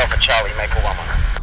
Delta Charlie, Maple 119.